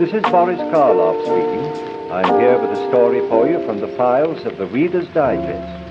This is Boris Karloff speaking. I'm here with a story for you from the files of the Reader's Digest.